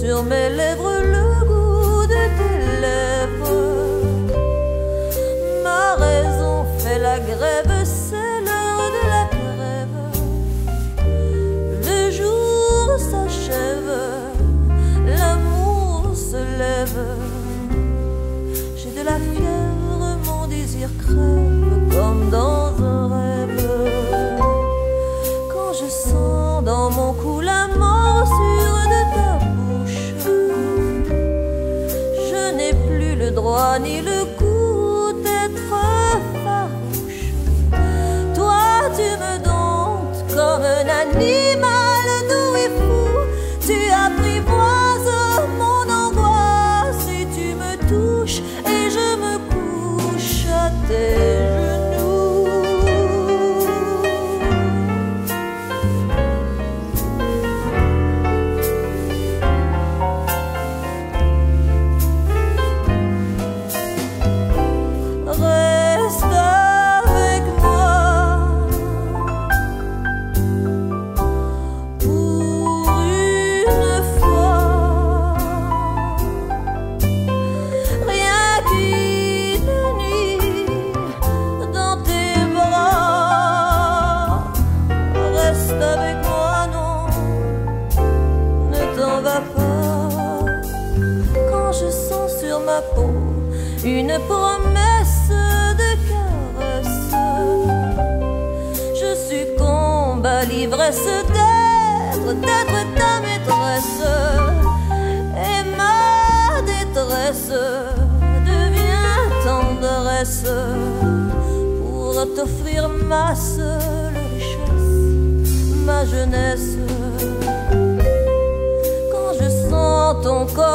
sur mes lèvres le goût de tes lèvres. Ma raison fait la grève, droit ni le goût d'être farouche. Toi, tu me domptes comme un animal doux et fou. Tu apprivoises mon angoisse et tu me touches et je me couche à tes une promesse de caresse. Je succombe à l'ivresse d'être, d'être ta maîtresse. Et ma détresse devient tendresse pour t'offrir ma seule richesse, ma jeunesse. Quand je sens ton corps,